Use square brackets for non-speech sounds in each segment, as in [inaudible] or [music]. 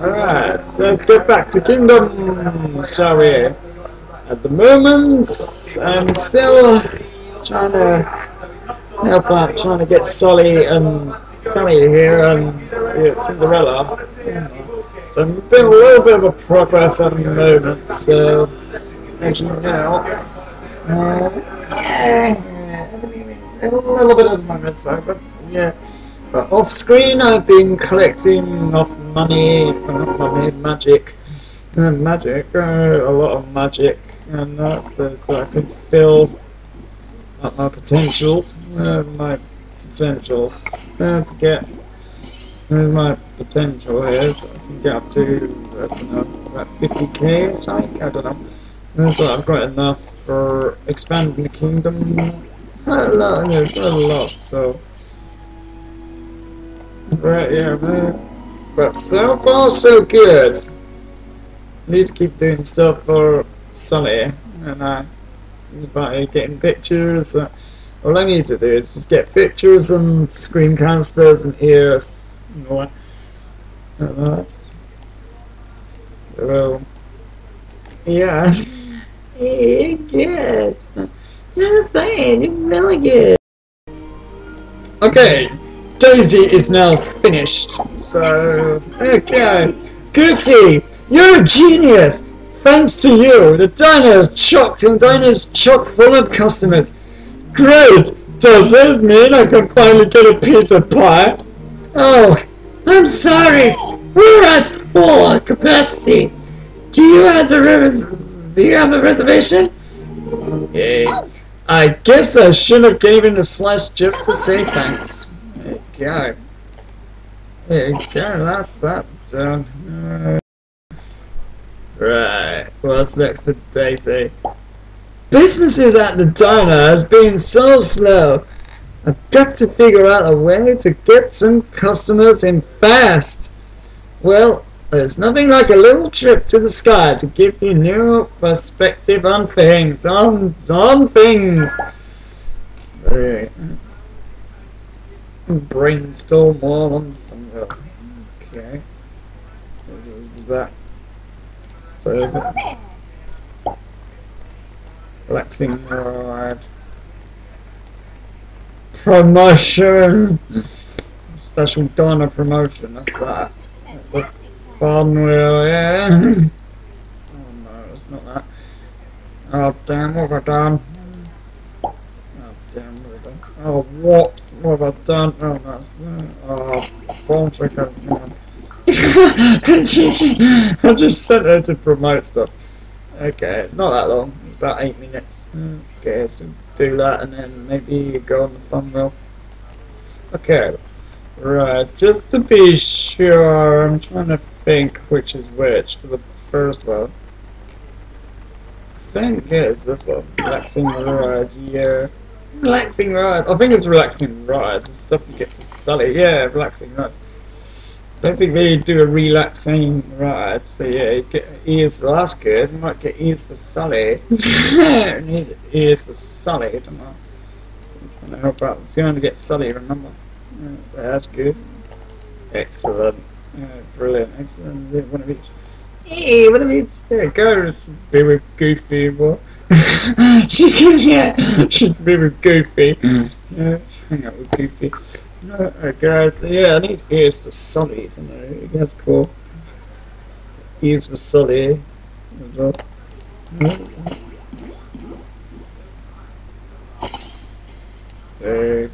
Alright, let's get back to Kingdom, we? At the moment, I'm still trying to help out, trying to get Sully and Sammy here and Cinderella. So I'm doing a little bit of a progress at the moment, so as you know, uh, a little bit at the moment, so, but yeah. But off screen, I've been collecting off money, uh, money, magic, uh, magic, uh, a lot of magic, and that, so, so I can fill up my potential, uh, my potential uh, to get uh, my potential here, so I can get up to, know, about 50k or I don't know. Uh, so I've got enough for expanding the kingdom, a lot, a lot, so. Right, yeah, man. But so far, so good. Need to keep doing stuff for Sunny, and uh, by getting pictures. Uh, all I need to do is just get pictures and screencasters and ears and all that. Well, yeah. [laughs] You're good. Just saying, you're really good. Okay, Daisy is now finished. So, okay. Goofy, you're a genius! Thanks to you, the diner chock the diner's chock full of customers. Great! Does it mean I can finally get a pizza pie? Oh, I'm sorry. We're at full capacity. Do you have a res do you have a reservation? Okay. I guess I shouldn't have given a slice just to say thanks go. There you go, that's that done. Uh, right, what's next for Daisy? Businesses at the diner has been so slow. I've got to figure out a way to get some customers in fast. Well, there's nothing like a little trip to the sky to give you new perspective on things, on, on things. Right brainstorm while on Okay. Is that. So is it relaxing ride. Promotion! Special diner promotion that's that. The fun wheel yeah. Oh no it's not that. Oh damn what have I done oh what what have I done? Oh, that's. Oh, bomb trigger. [laughs] I just sent her to promote stuff. Okay, it's not that long. About eight minutes. Okay, so do that and then maybe go on the wheel. Okay, right. Just to be sure, I'm trying to think which is which for the first one. I think it is this one. Relaxing ride, yeah. Relaxing ride. I think it's relaxing ride. The stuff you get for Sully. Yeah, relaxing ride. Basically, do a relaxing ride. So yeah, you get ears. That's good. You might get ears for Sully. [laughs] Need ears for Sully. Don't know. I don't know about. It's going to get Sully. Remember. So that's good. Excellent. Yeah, brilliant. Excellent. One of each. Hey, one of each. Yeah, go. Be with Goofy. What? [laughs] she can, yeah, she's very goofy. Mm. Yeah, hang out with Goofy. Alright, guys, yeah, I need ears for Sully, you know, that's cool. Ears for Sully as well. Okay.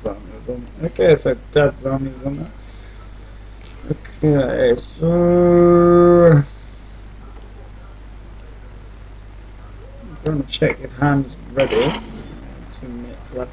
Zombies on. Okay, so Dad's zombies on that. Okay, so. I'm going to check if Hamm's ready. Two minutes left.